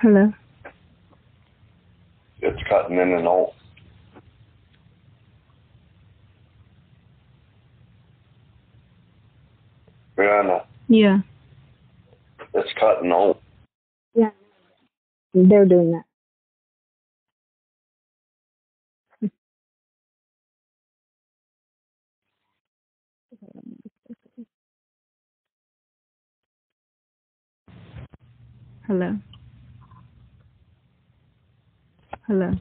Hello. It's cutting in and out. Rihanna, Yeah. it's cutting out. Yeah. They're doing that. Hello. Hello.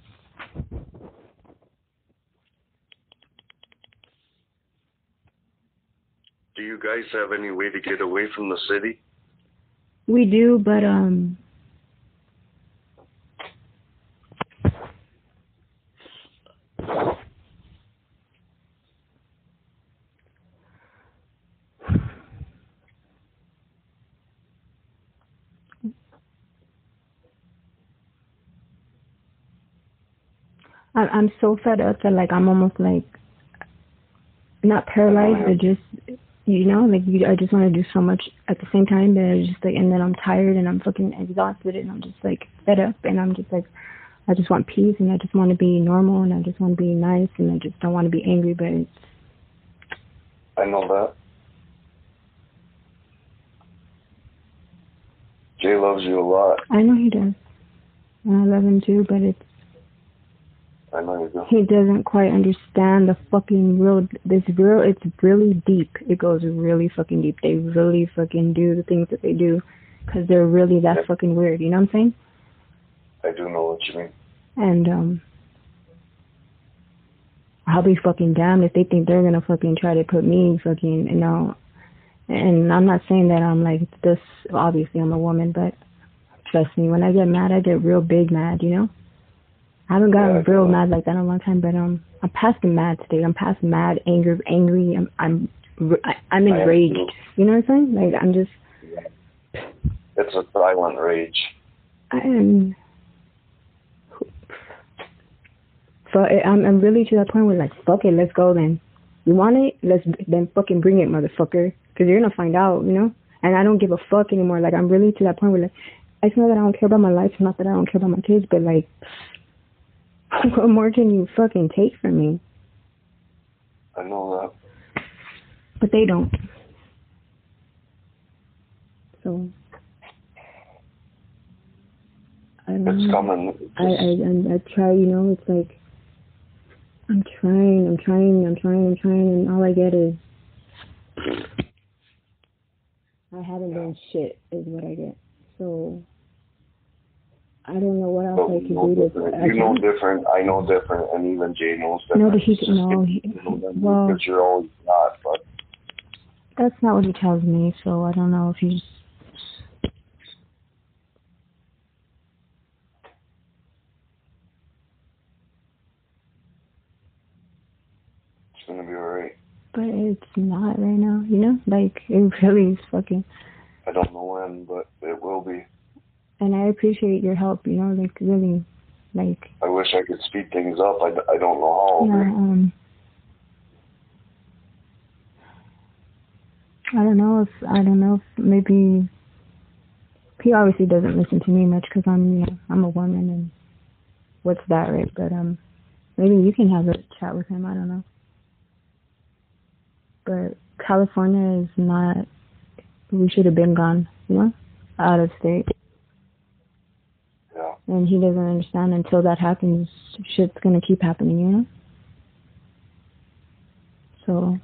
Do you guys have any way to get away from the city? We do, but um I I'm so fed up that like I'm almost like not paralyzed but just you know, like you, I just want to do so much at the same time that I just like and then I'm tired and I'm fucking exhausted and I'm just like fed up and I'm just like I just want peace and I just want to be normal and I just want to be nice and I just don't want to be angry but it's I know that. Jay loves you a lot. I know he does. And I love him too, but it's I know you do. he doesn't quite understand the fucking real this real it's really deep it goes really fucking deep they really fucking do the things that they do because they're really that Yeah. fucking weird you know what i'm saying I do know what you mean. and um i'll be fucking damned if they think they're gonna fucking try to put me fucking you know and i'm not saying that i'm like this obviously i'm a woman but trust me when i get mad i get real big mad you know I haven't gotten Yeah, real mad like that in a long time, but um, I'm past the mad state. I'm past mad, anger, angry. I'm I'm I'm enraged. You know what I'm saying? Like I'm just It's a silent rage. I am. So I'm I'm really to that point where like fuck it, let's go then. You want it? Let's then fucking bring it, motherfucker. Because you're gonna find out, you know. And I don't give a fuck anymore. Like I'm really to that point where like it's not that I don't care about my life, it's not that I don't care about my kids, but like what more can you fucking take from me? I know that. But they don't. So I don't It's know. coming. It's I, I and I try, you know, it's like I'm trying, I'm trying, I'm trying, I'm trying, and all I get is I haven't done shit is what I get. So I don't know what else But I can do to. different. I You know different. I know different, and even Jay knows different. No, but he just no, he, well, because you're always not. But that's not what he tells me. So I don't know if he's. it's gonna be alright. But it's not right now, you know. Like it really is fucking. I don't know when, but it will be. And I appreciate your help, you know, like really, like I wish I could speed things up. I, I don't know how. Yeah, um, I don't know if I don't know if maybe he obviously doesn't listen to me much because I'm you know I'm a woman and what's that right? But um, maybe you can have a chat with him. I don't know. But California is not. We should have been gone, you know, out of state. Yeah. And he doesn't understand until that happens. Shit's gonna keep happening, you know. So.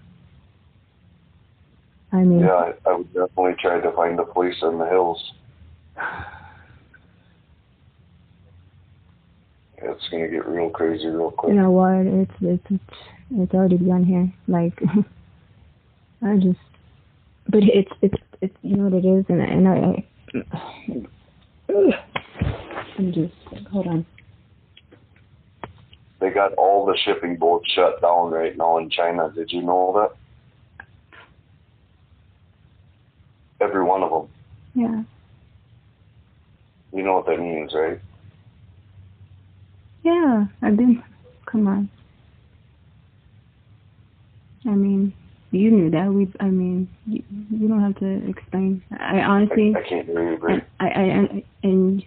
I mean. Yeah, I, I would definitely try to find a place in the hills. It's gonna get real crazy real quick. You know what? It's it's it's it's already begun here. Like I just, but it's it's it's you know what it is, and and I, I I'm just hold on. They got all the shipping boats shut down right now in China. Did you know that? Every one of them. Yeah, You know what that means, right? yeah. I've been. Come on. I mean, you knew that. We. I mean, you, you don't have to explain. I honestly. I, I can't hear you, Greg. I, I, I and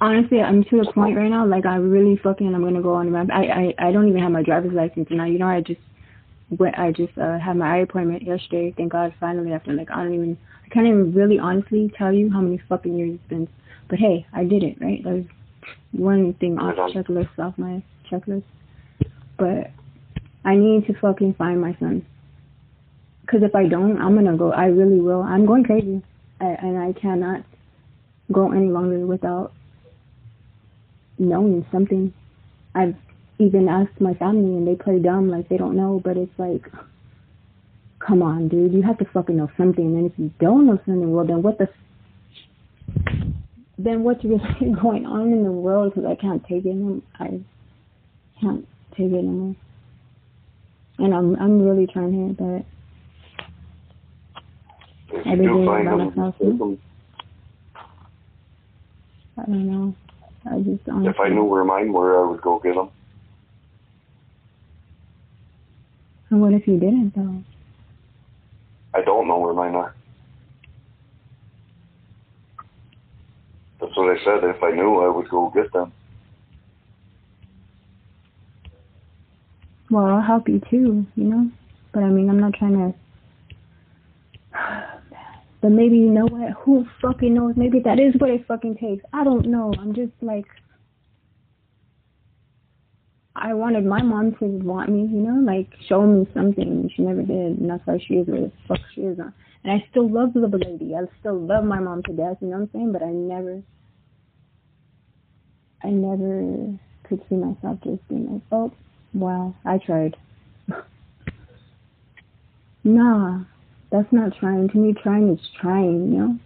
honestly, I'm to the point right now. Like I really fucking, I'm gonna go on a ramp. I I I don't even have my driver's license now. You know, I just went. I just uh, had my eye appointment yesterday. Thank God, finally. After like I don't even, I can't even really honestly tell you how many fucking years it's been. But hey, I did it. Right? Was one thing off the checklist off my checklist. But I need to fucking find my son. Cause if I don't, I'm gonna go. I really will. I'm going crazy, I, and I cannot go any longer without knowing something. I've even asked my family, and they play dumb like they don't know. But it's like, come on, dude, you have to fucking know something. And if you don't know something, well, then what the? Then what's really going on in the world? Because I can't take it. Anymore. I can't take it anymore. And I'm I'm really trying here, but If Every you do day find by myself. I don't know. I just honestly, if I knew where mine were, I would go get them. And what if you didn't though? I don't know where mine are. That's what I said. If I knew, I would go get them. Well, I'll help you too, you know. But I mean, I'm not trying to. But maybe you know what? Who fucking knows? Maybe that is what it fucking takes. I don't know. I'm just like. I wanted my mom to want me, you know, like show me something, she never did, and that's why she is where the fuck she is. On. And I still love the lady. I still love my mom to death, you know what I'm saying? But I never, I never could see myself just being like, oh, wow, I tried. nah, that's not trying. To me, trying is trying, you know?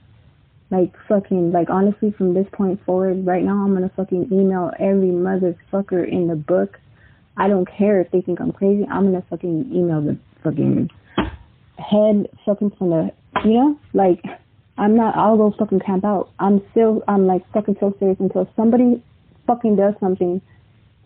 Like, fucking, like, honestly, from this point forward, right now, I'm gonna fucking email every motherfucker in the book. I don't care if they think I'm crazy. I'm gonna fucking email the fucking head fucking from the, you know? Like, I'm not, I'll go fucking camp out. I'm still, I'm like fucking so serious until somebody fucking does something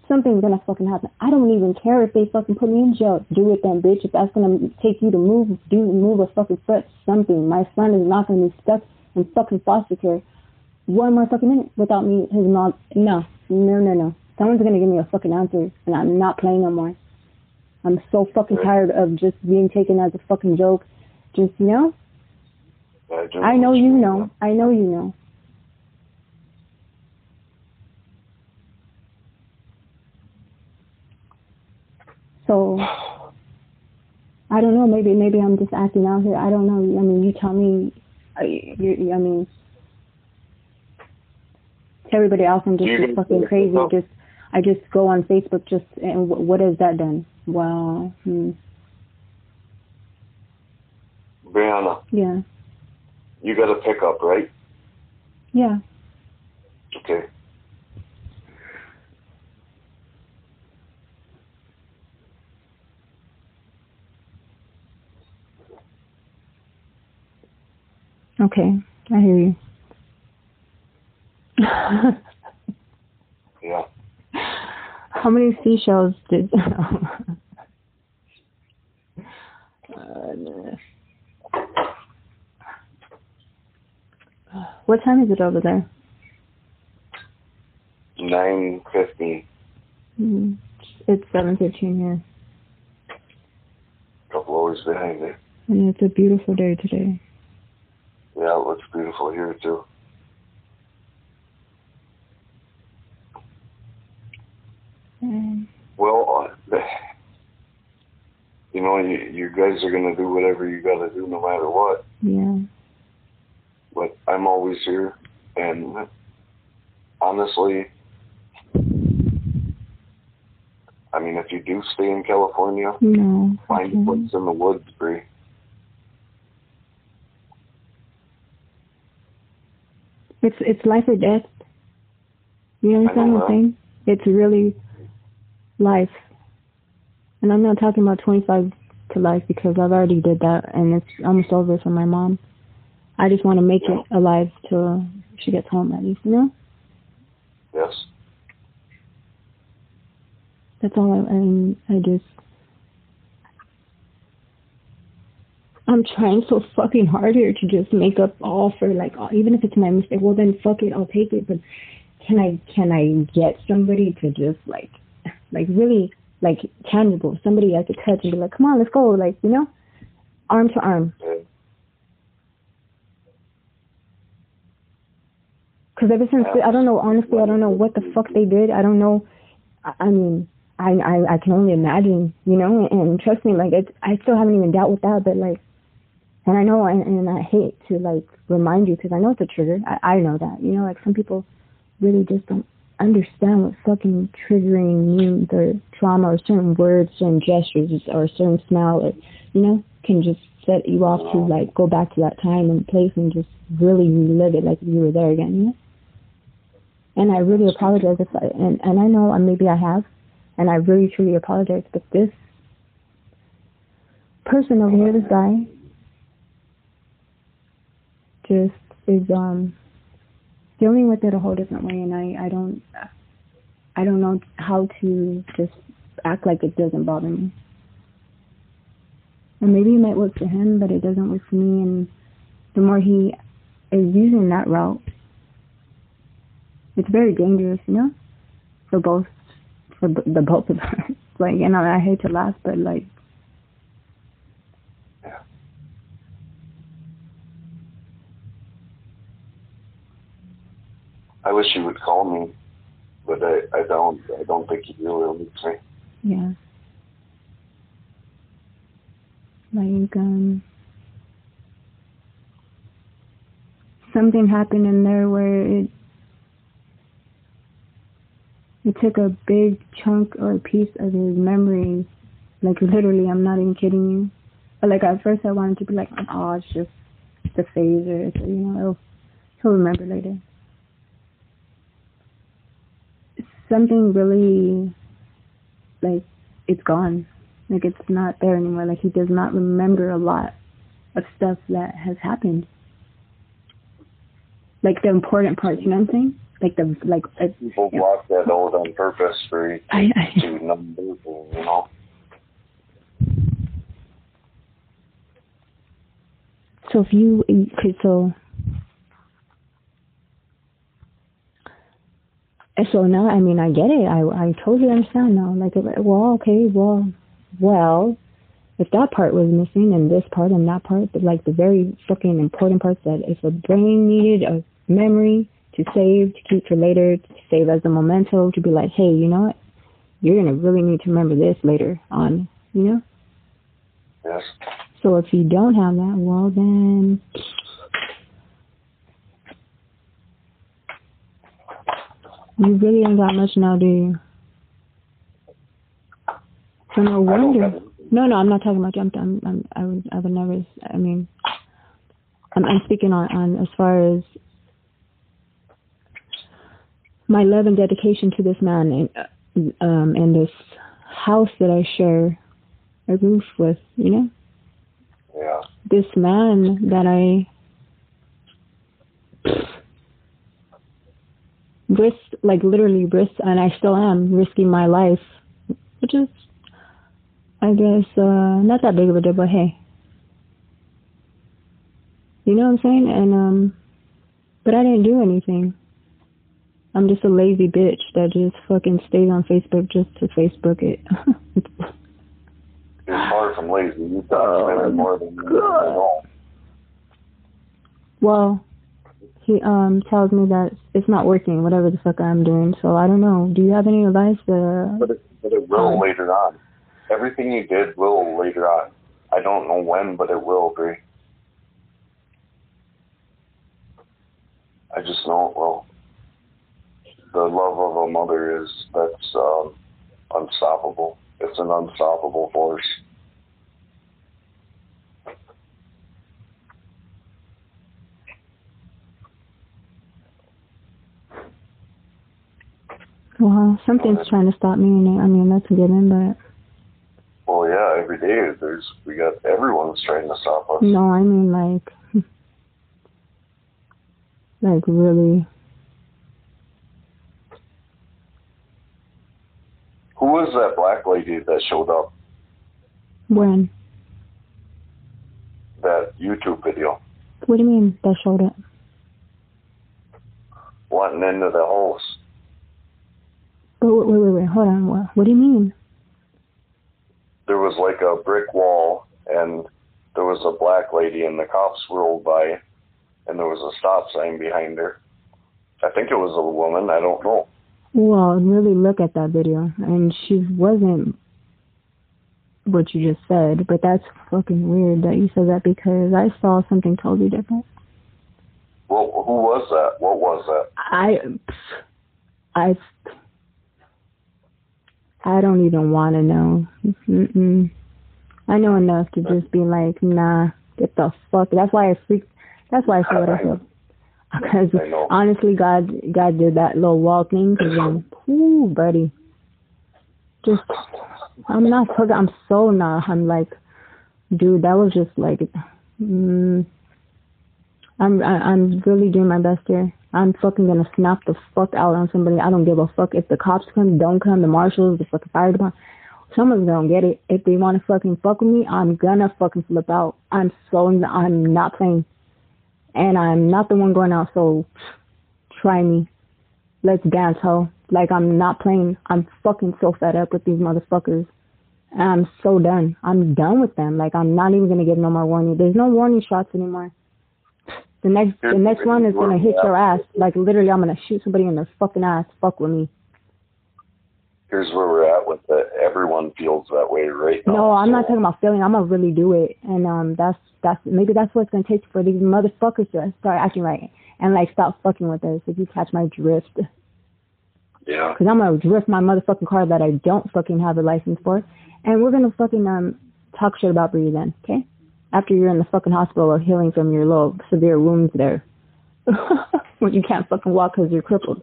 something's gonna fucking happen. I don't even care if they fucking put me in jail. Do it then, bitch. If that's gonna take you to move, do move a fucking foot, something. My son is not gonna be stuck in fucking foster care one more fucking minute without me, his mom. No, no, no, no. Someone's gonna give me a fucking answer, and I'm not playing no more. I'm so fucking tired of just being taken as a fucking joke. Just you know, I, I know you know. I know you know. So I don't know. Maybe maybe I'm just acting out here. I don't know. I mean, you tell me. I, you, I mean, everybody else, I'm just, just fucking crazy. Just I just go on Facebook. Just and wh- what has that done? Well, hmm, Brianna, yeah, you got a pickup, right? yeah. Okay. Okay, I hear you. Yeah. How many seashells did? Uh, what time is it over there? Nine fifteen. Mm, It's seven fifteen here, Couple hours behind it. and it's a beautiful day today. Yeah, it looks beautiful here too. Um, Well, uh, you know, you, you guys are gonna do whatever you gotta do, no matter what. yeah, But I'm always here, and honestly, I mean, if you do stay in California, no. Find a place in the woods, Bree. It's it's life or death. You understand what I'm saying? It's really life. And I'm not talking about 25 to life because I've already did that and it's almost over for my mom. I just want to make Yeah. it alive till she gets home at least, you know? Yes. That's all I, and I just, I'm trying so fucking hard here to just make up all for like, all- even if it's my mistake, well then fuck it, I'll take it, but can I can I get somebody to just like like really like tangible, somebody I could touch and be like, come on, let's go, like you know, arm to arm. Because ever since I don't know, honestly, I don't know what the fuck they did. I don't know. I, I mean, I, I I can only imagine, you know. And, and trust me, like it, I still haven't even dealt with that, but like, and I know, and, and I hate to like remind you because I know it's a trigger. I I know that, you know, like some people really just don't understand what fucking triggering means or trauma or certain words, certain gestures or a certain smell or you know can just set you off to like go back to that time and place and just really relive it like you were there again, you know. And I really apologize if I, and, and I know maybe I have, and I really truly apologize, but this person over here, this guy, just is um dealing with it a whole different way, and I I don't I don't know how to just act like it doesn't bother me. And maybe it might work for him, but it doesn't work for me. And the more he is using that route, it's very dangerous, you know, for both for the both of us. like, and I, I hate to laugh, but like. I wish you would call me, but I, I don't. I don't think you really need me. Yeah. Like um. Something happened in there where it it took a big chunk or a piece of his memory. Like literally, I'm not even kidding you. But like at first, I wanted to be like, oh, it's just the phase, or you know, he'll, he'll remember later. Something really, like, it's gone. Like it's not there anymore. Like he does not remember a lot of stuff that has happened. Like the important parts, you know what I'm saying? like the like uh, people block that out on purpose for I, I, to number you know. So if you could so so now I mean I get it I I totally understand now like well okay well well if that part was missing and this part and that part but like the very fucking important parts that if a brain needed a memory to save, to keep for later, to save as a memento, to be like, hey, you know what? You're going to really need to remember this later on, you know? Yes. So if you don't have that, well then you really ain't got much now, do you? So no wonder. No, no, I'm not talking about jump. I'm, I'm, I would, I would never. I mean, I'm, I'm speaking on, on as far as my love and dedication to this man and um and this house that I share a roof with, you know? Yeah. This man that I risked like literally risked and I still am risking my life. Which is I guess uh not that big of a deal, but hey. You know what I'm saying? And um but I didn't do anything. I'm just a lazy bitch that just fucking stays on Facebook just to Facebook it. You're far from lazy. You documented oh, more than you. Well, he um tells me that it's not working, whatever the fuck I'm doing. So I don't know. Do you have any advice? To, but, it, but it will later on. Everything you did will later on. I don't know when, but it will, Bree. I just know it will the love of a mother is that's um, unstoppable. It's an unstoppable force. Well, something's trying to stop me, and I mean that's a given, but. Well, yeah, every day there's we got everyone's trying to stop us. No, I mean like, like really. Who was that black lady that showed up? When? That YouTube video. What do you mean that showed up? wanting into the house. Oh, wait, wait, wait, wait. Hold on. What, what do you mean? There was like a brick wall, and there was a black lady, and the cops rolled by, and there was a stop sign behind her. I think it was a woman. I don't know. Well, really look at that video, and she wasn't what you just said, but that's fucking weird that you said that because I saw something totally different. Well, who was that? What was that? I, I, I don't even want to know. Mm-mm. I know enough to just be like, nah, get the fuck. That's why I freak. That's why I feel what I feel. Because honestly, God, God did that little wall thing. Cause then, ooh, buddy, just, I'm not fucking. I'm so not. I'm like, dude, that was just like, mm, I'm, I, I'm really doing my best here. I'm fucking gonna snap the fuck out on somebody. I don't give a fuck if the cops come, don't come, the marshals, the fucking fire department. Someone's gonna get it. If they want to fucking fuck with me, I'm gonna fucking flip out. I'm so, I'm not playing. And I'm not the one going out, so try me. Let's dance, ho. Like I'm not playing. I'm fucking so fed up with these motherfuckers. And I'm so done. I'm done with them. Like I'm not even gonna give no more warning. There's no warning shots anymore. The next the next one is gonna hit your ass. Like literally I'm gonna shoot somebody in their fucking ass. Fuck with me. Here's where we're at with it. Everyone feels that way right now. No, I'm so. not talking about feeling. I'm gonna really do it. And um that's that's maybe that's what it's gonna take for these motherfuckers to start acting right and like stop fucking with us if you catch my drift. Yeah. Because I'm gonna drift my motherfucking car that I don't fucking have a license for, and we're gonna fucking um talk shit about Bree then, okay? After you're in the fucking hospital or healing from your little severe wounds there. when you can't fucking walk because you're crippled.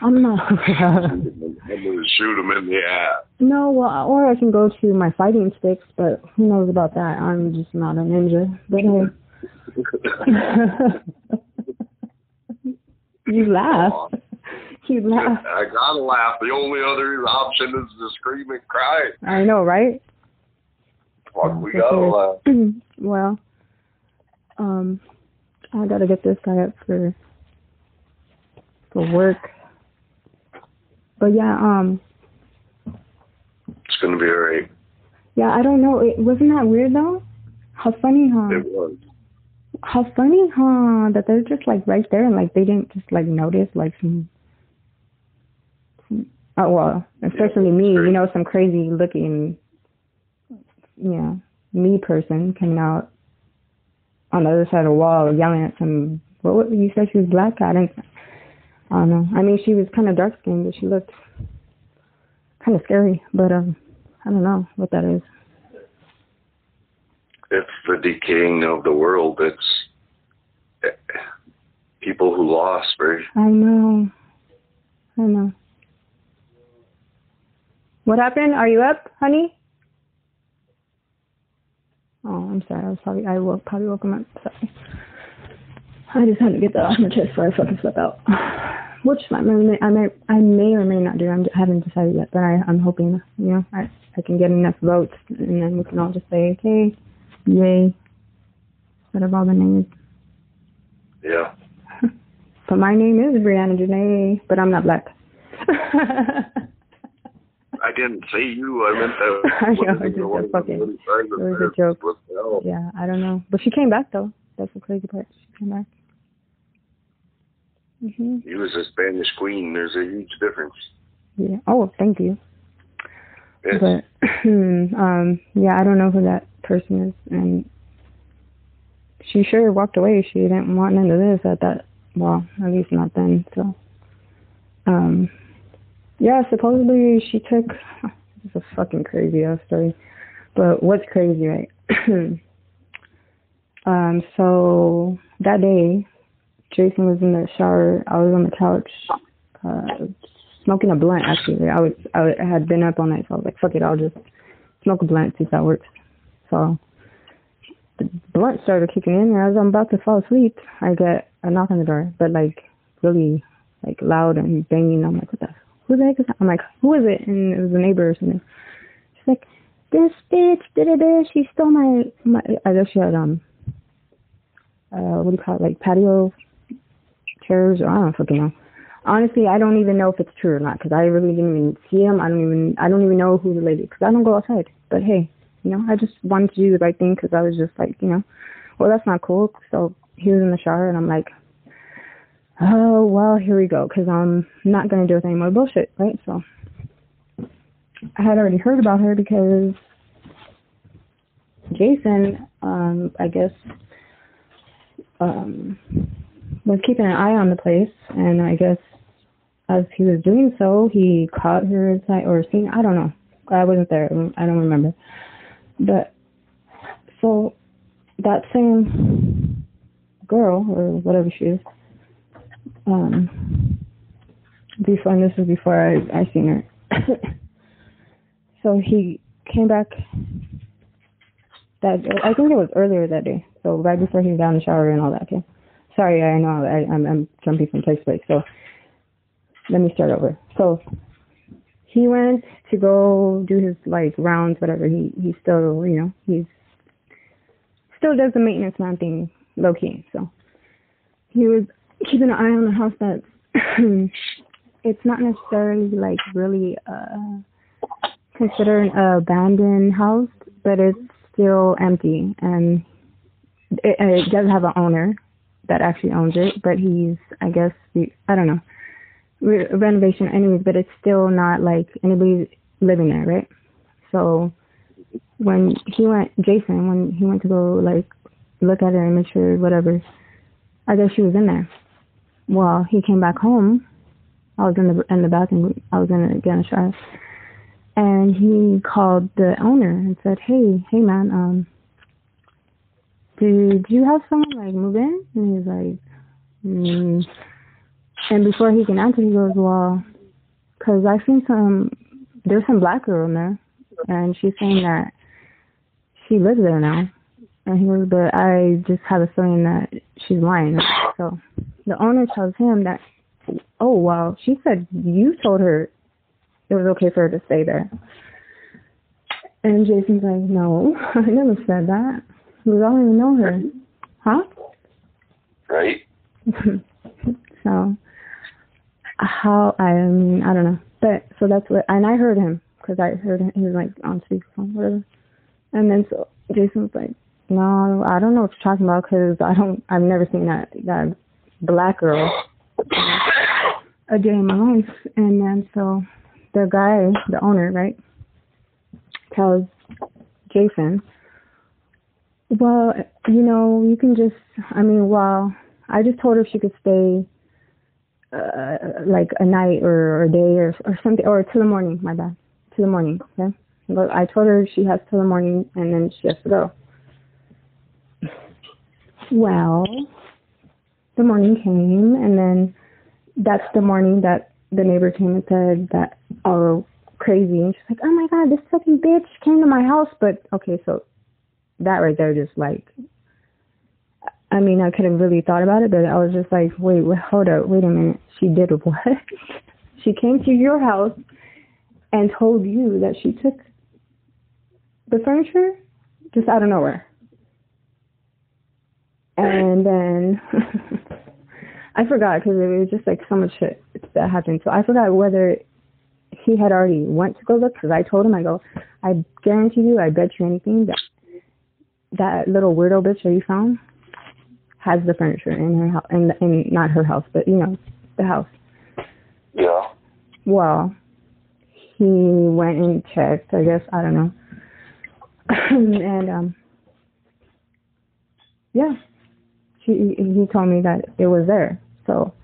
I'm not. I'm gonna shoot him in the ass. No, well, or I can go to my fighting sticks, but who knows about that? I'm just not a ninja. But hey. you laugh. You laugh. I gotta laugh. The only other option is to scream and cry. I know, right? Fuck, we lot. well, um, I gotta get this guy up for for work. But yeah, um, it's gonna be alright. Yeah, I don't know. It, wasn't that weird though? How funny, huh? It was. How funny, huh? That they're just like right there and like they didn't just like notice like some. some oh well, especially yeah, me. You know, some crazy looking you know, me person coming out on the other side of the wall yelling at some. What, what you said she was black? I didn't. I don't know. I mean, she was kind of dark skinned, but she looked kind of scary. But um, I don't know what that is. It's the decaying of the world. It's people who lost, right? I know. I know. What happened? Are you up, honey? Oh, I'm sorry. I was probably I woke probably woke him up. Sorry. I just had to get that off my chest before I fucking flip out. Which I may, I may, I may or may not do. I'm, I haven't decided yet, but I, I'm hoping, you know, I, I can get enough votes, and then we can all just say, okay, yay, whatever all the names. Yeah. but my name is Brianna Ja'Nae, but I'm not black. I didn't say you. I meant that. I know. It's just a fucking. It was a joke. Yeah, I don't know, but she came back though. That's the crazy part. She came back. hmm You was a Spanish queen. There's a huge difference. Yeah. Oh, thank you. Yes. But um, yeah, I don't know who that person is, and she sure walked away. She didn't want none of this at that. Well, at least not then. So, um, yeah, supposedly she took. It's a fucking crazy ass story, but what's crazy, right? um, so that day, Jason was in the shower. I was on the couch, uh, smoking a blunt. Actually, I was I had been up all night, so I was like, "Fuck it, I'll just smoke a blunt, see if that works." So the blunt started kicking in, and as I'm about to fall asleep, I get a knock on the door, but like really like loud and banging. I'm like, "What the who the heck is that? I'm like, who is it? And it was a neighbor or something. She's like, this bitch did it. She stole my, my, I guess she had, um, uh, what do you call it, like patio chairs, or I don't fucking know. Honestly, I don't even know if it's true or not because I really didn't even see him. I don't even I don't even know who the lady because I don't go outside. But hey, you know, I just wanted to do the right thing because I was just like, you know, well that's not cool. So he was in the shower and I'm like, oh well, here we go because I'm not gonna deal with any more bullshit, right? So I had already heard about her because Jason, um, I guess, um, was keeping an eye on the place, and I guess as he was doing so, he caught her inside or seen. I don't know. I wasn't there. I don't remember. But so that same girl or whatever she is, um, before and this was before I I seen her. so he came back that I think it was earlier that day. So right before he was down in the shower and all that. Okay. Sorry, I know I, I'm I'm jumping from place to place. So let me start over. So he went to go do his like rounds, whatever. He he still you know he's still does the maintenance man thing low key. So he was keeping an eye on the house that's it's not necessarily like really uh considered an abandoned house, but it's still empty and it, it does have an owner that actually owns it, but he's I guess I don't know re- renovation anyways, but it's still not like anybody living there, right? So when he went, Jason, when he went to go like look at her and make sure whatever, I guess she was in there. Well, he came back home. I was in the in the bathroom. I was in again shower, and he called the owner and said, "Hey, hey, man, um, did you have someone like move in?" And he's like, mm. and before he can answer, he goes, "Well, because I've seen some, there's some black girl in there, and she's saying that she lives there now." And he goes, but I just have a feeling that she's lying. So the owner tells him that, oh, well, she said you told her it was okay for her to stay there. And Jason's like, no, I never said that. Because I don't even know her. Huh? Right. so, how, I mean, I don't know. But, so that's what, and I heard him, because I heard him, he was like on speakerphone, whatever. And then so Jason was like, no, I don't know what you're talking about because I don't, I've never seen that, that black girl a day in my life. And then so the guy, the owner, right, tells Jason, well, you know, you can just, I mean, well, I just told her she could stay uh, like a night or, or a day or, or something, or till the morning, my bad, till the morning, okay? But I told her she has till the morning and then she has to go. Well, the morning came and then that's the morning that the neighbor came and said that oh crazy. And she's like oh my god this fucking bitch came to my house. But okay so that right there just like i mean i could have really thought about it but i was just like wait, wait hold up wait a minute. She did what? She came to your house and told you that she took the furniture just out of nowhere and then I forgot because it was just like so much shit that happened. So I forgot whether he had already went to go look because I told him I go, I guarantee you, I bet you anything that that little weirdo bitch that you found has the furniture in her house, and in, in not her house, but you know, the house. Yeah. Well, he went and checked. I guess I don't know, and um, yeah, he he told me that it was there. So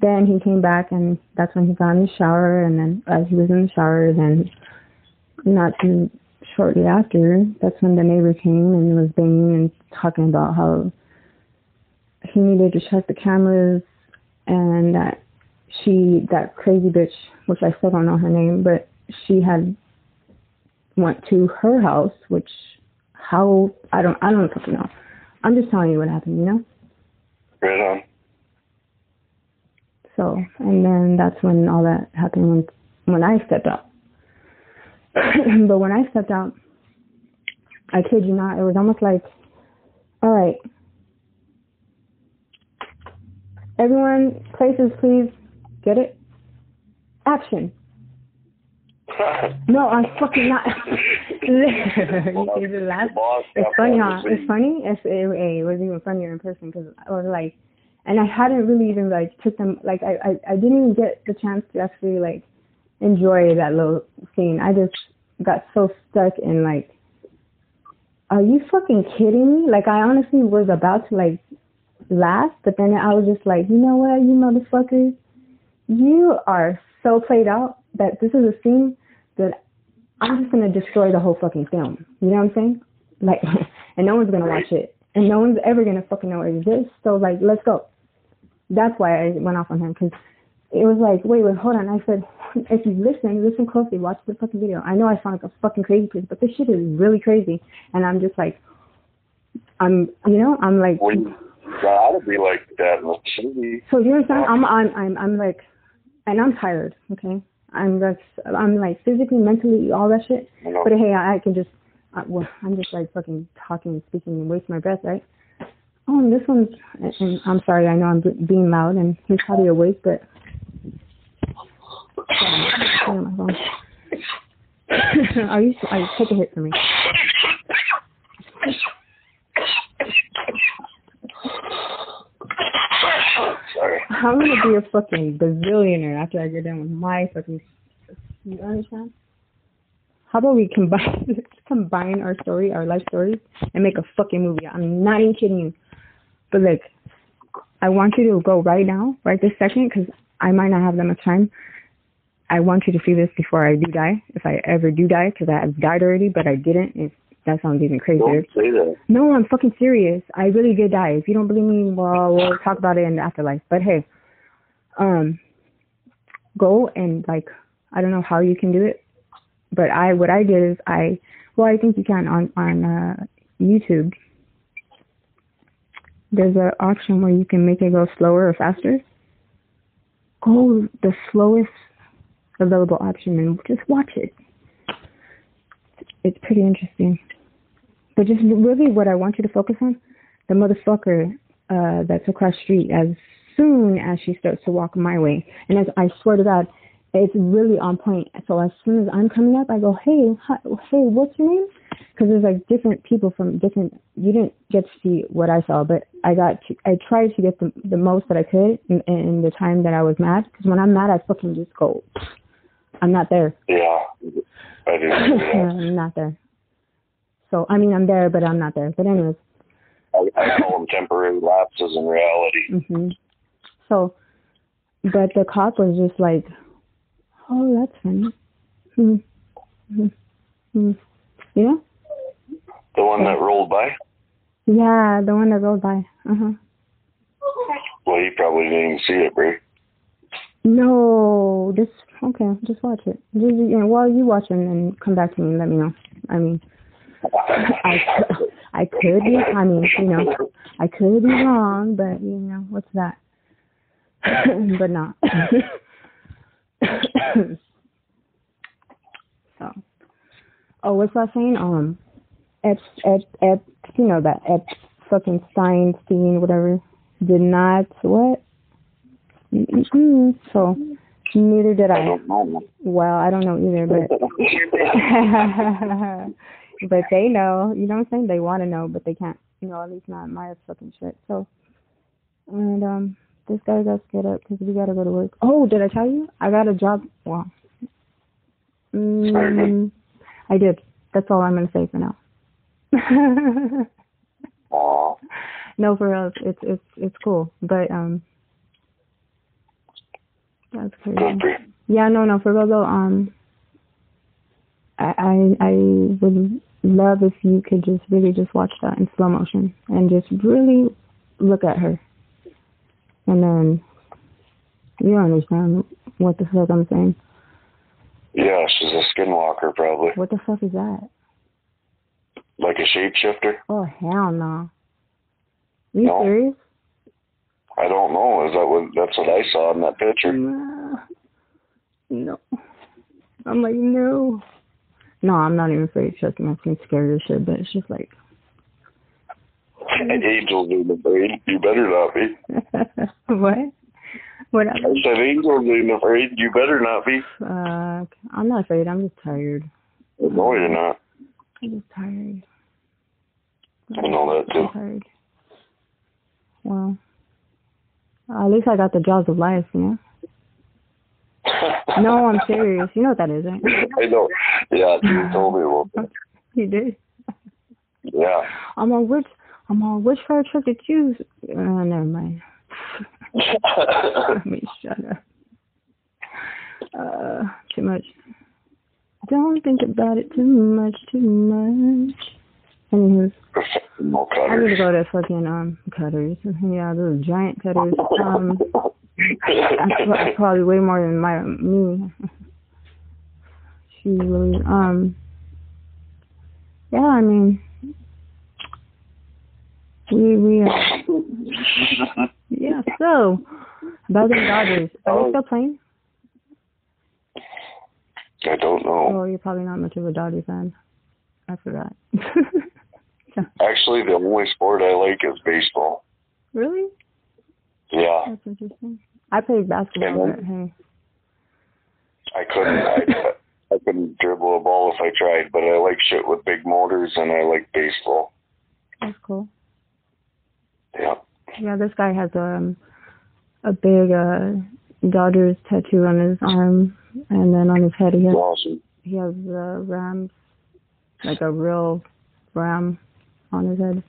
then he came back and that's when he got in the shower and then as he was in the shower then not too shortly after, that's when the neighbor came and was banging and talking about how he needed to check the cameras and that she that crazy bitch, which I still don't know her name, but she had went to her house, which how I don't I don't fucking know. I'm just telling you what happened, you know? Right on. So, and then that's when all that happened when, when I stepped out. but when I stepped out, I kid you not, it was almost like, all right, Everyone, places, please get it. Action. no, I'm fucking not. you laugh. It's funny, huh? It's funny. It's, it, it was even funnier in person because I was like, and I hadn't really even like took them like I, I I didn't even get the chance to actually like enjoy that little scene. I just got so stuck in like, are you fucking kidding me? Like I honestly was about to like laugh, but then I was just like, you know what, you motherfuckers, you are so played out that this is a scene I'm just gonna destroy the whole fucking film. You know what I'm saying? Like, and no one's gonna watch it, and no one's ever gonna fucking know it exists. So like, let's go. That's why I went off on him because it was like, wait, wait, hold on. I said, if you listen, listen closely, watch the fucking video. I know I sound like a fucking crazy person, but this shit is really crazy, and I'm just like, I'm, you know, I'm like. Well, gotta be like that in the city. So you understand? I'm, I'm, I'm, I'm like, and I'm tired. Okay, I'm like, I'm like physically, mentally, all that shit. But hey, I, I can just, I, well, I'm just like fucking talking and speaking and wasting my breath, right? Oh, and this one's, and I'm sorry, I know I'm being loud and he's probably awake, but. are you, are you, take a hit for me. Sorry. I'm gonna be a fucking bazillionaire after I get done with my fucking. You understand? How about we combine combine our story, our life stories, and make a fucking movie? I'm not even kidding you. But like, I want you to go right now, right this second, because I might not have that much time. I want you to see this before I do die, if I ever do die, because I have died already, but I didn't. If that sounds even crazier. Don't say that. No, I'm fucking serious. I really did die. If you don't believe me, well, we'll talk about it in the afterlife. But hey, um, go and like, I don't know how you can do it, but I, what I did is I, well, I think you can on, on, uh, YouTube. There's an option where you can make it go slower or faster. Go the slowest available option and just watch it. It's pretty interesting. But just really what I want you to focus on, the motherfucker uh, that's across the street as soon as she starts to walk my way. And as I swear to God, it's really on point. So as soon as I'm coming up, I go, hey, hi, hey, what's your name? Because there's like different people from different. You didn't get to see what I saw, but I got. To, I tried to get the the most that I could in, in the time that I was mad. Because when I'm mad, I fucking just go. I'm not there. Yeah, I do. I'm not there. So I mean, I'm there, but I'm not there. But anyways. I, I call them temporary lapses in reality. Mhm. So, but the cop was just like, "Oh, that's funny." Hmm. Hmm. Hmm. You know? The one that rolled by. Yeah, the one that rolled by. Uh huh. Well, he probably didn't even see it, Bray. No, just okay. Just watch it. Just, you know, while you watch it and come back to me and let me know. I mean, I I could be. I mean, you know, I could be wrong, but you know, what's that? but not. so, oh, what's that saying? Um, Ep, Ep, Ep, you know that Ep fucking Steinstein, whatever, did not what? Mm-mm. So, neither did I. Well, I don't know either, but but they know. You know what I'm saying? They want to know, but they can't. You know, at least not my fucking shit. So, and um, this guy got scared up because we gotta go to work. Oh, did I tell you? I got a job. Well, mm, I did. That's all I'm gonna say for now. No, for real, it's it's it's cool, but um, that's crazy. Yeah, no, no, for real though. Um, I I I would love if you could just really just watch that in slow motion and just really look at her, and then you understand what the fuck I'm saying. Yeah, she's a skinwalker, probably. What the fuck is that? Like a shapeshifter? Oh hell no. Are you No. serious? I don't know. Is that what? That's what I saw in that picture. Nah. No. I'm like, no. No, I'm not even afraid. Trust me, I'm scared of shit, but it's just like, Angels ain't afraid. You better not be. what? What? I said angels ain't afraid. You better not be. Uh, I'm not afraid. I'm just tired. No, you're not. I'm just tired. I know that too. I'm tired. Well, at least I got the jaws of life, you know. no, I'm serious. You know what that is, right? I know. Yeah, you told me about that. You did. Yeah. I'm on which I'm on which fire truck did you? Uh, never mind. Let me shut up. Uh, too much. Don't think about it too much, too much. Anywho, no I need to go to fucking um cutters. Yeah, those giant cutters. Um, that's probably way more than my me. She really um. Yeah, I mean, we we uh, yeah. So about the Dodgers, are Oh. they still playing? I don't know. Oh, you're probably not much of a Dodger fan. I forgot. Actually, the only sport I like is baseball. really? Yeah, That's interesting. I played basketball, but hey, I couldn't. I, I couldn't dribble a ball if I tried, but I like shit with big motors, and I like baseball. that's cool. Yeah. Yeah, this guy has um a big uh Dodgers tattoo on his arm, and then on his head he has Awesome. he has uh, Rams, like a real Ram, on his head.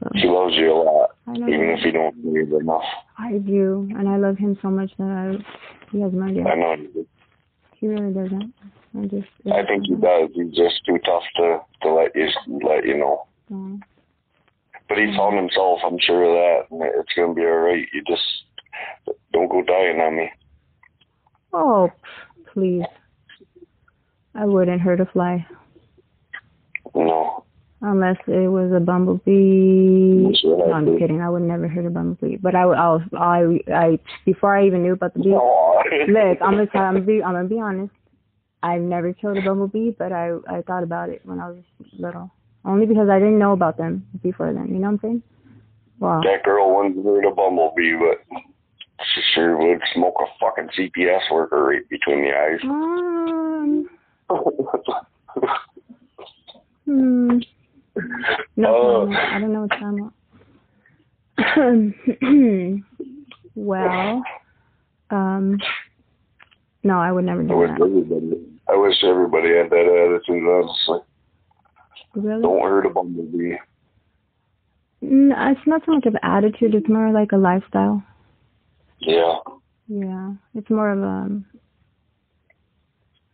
So He loves you a lot, even if you don't believe enough. I do, and I love him so much that I he has no idea. I know. you do. He really doesn't. I just I think he does. He's just too tough to to let you let you know. Um, But he found himself. I'm sure of that. and It's gonna be all right. You just don't go dying on me. oh, please. I wouldn't hurt a fly No. Unless it was a bumblebee. No, I'm kidding. I would never hurt a bumblebee. But I, would- I was. I, I, before I even knew about the bee, look, I'm gonna, tell, I'm gonna be, I'm gonna be honest. I've never killed a bumblebee, but I, I thought about it when I was little. Only because I didn't know about them before then. You know what I'm saying? Wow. That girl wouldn't hurt a bumblebee, but she sure would smoke a fucking CPS worker right between the eyes. Um, hmm. No, comment. I don't know what time. well, um, no, I would never do I wish that. everybody, I wish everybody had that attitude. Honestly, Really? don't hurt a bumblebee. No, it's not so much of attitude. It's more like a lifestyle. Yeah. Yeah, it's more of a.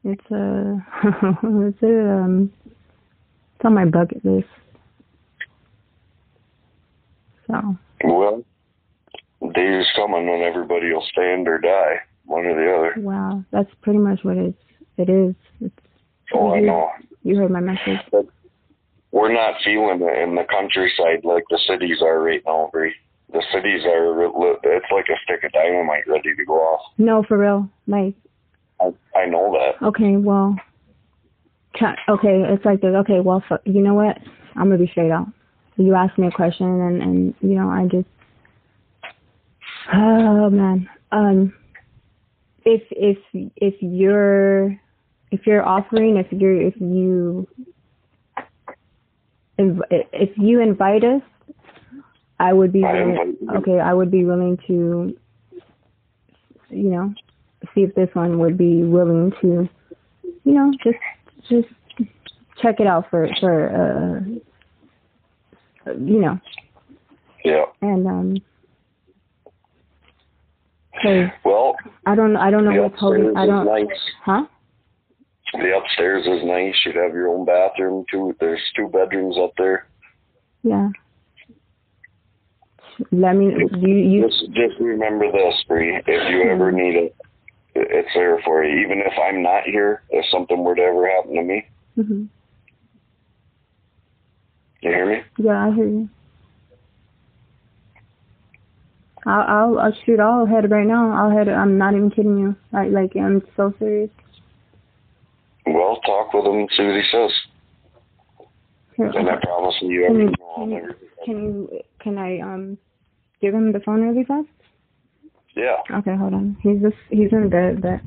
It's a. it's a. Um, it's on my bucket list. So. Well, day is coming when everybody will stand or die, one or the other. Wow, that's pretty much what it's. It is. It's. Oh, I know. You heard my message. But We're not feeling it in the countryside like the cities are right now, Bree. The cities are, it's like a stick of dynamite ready to go off. No, for real, like. I, I know that. Okay, well. Okay, it's like this. Okay, well, you know what? I'm gonna be straight out. You asked me a question, and and you know, I just. Oh man. Um. If if if you're if you're offering if you're if you inv- if you invite us, I would be willing, okay. I would be willing to, you know, see if this one would be willing to, you know, just just check it out for for uh, you know, Yeah. and um, cause Well, I don't I don't know what's holding I don't nice. huh The upstairs is nice. You'd have your own bathroom too. There's two bedrooms up there. yeah. Let me you you Just just remember this, Bree. If you ever need it, it- it's there for you, even if I'm not here. If something were to ever happen to me, mm-hmm. you hear me? Yeah, I hear you. I'll, I'll, I'll shoot all head right now. I'll head. I'm not even kidding you. Like, like I'm so serious. Well, talk with him and see what he says. Here, and I promise you, everything can, can, you, can I um give him the phone really fast? Yeah. Okay, hold on. He's just he's in bed, but